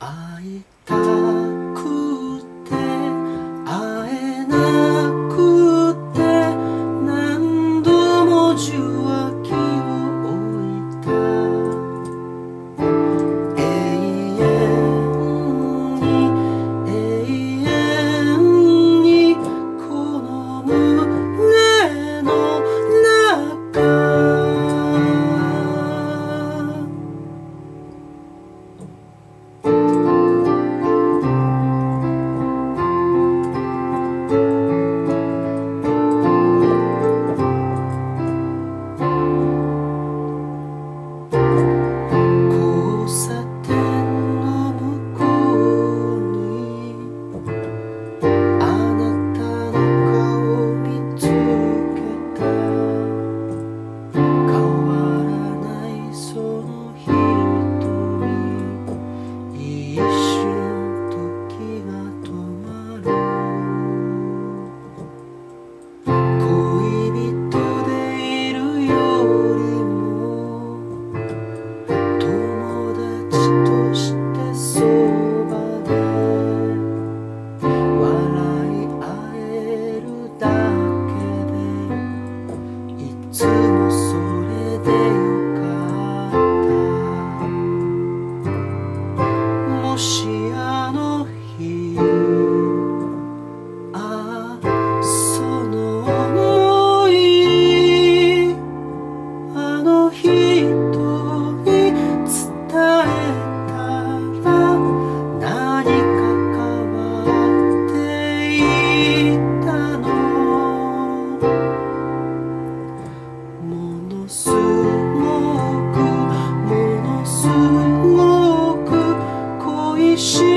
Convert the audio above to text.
会いたい。すごく恋しい